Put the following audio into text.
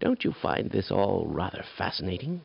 Don't you find this all rather fascinating?"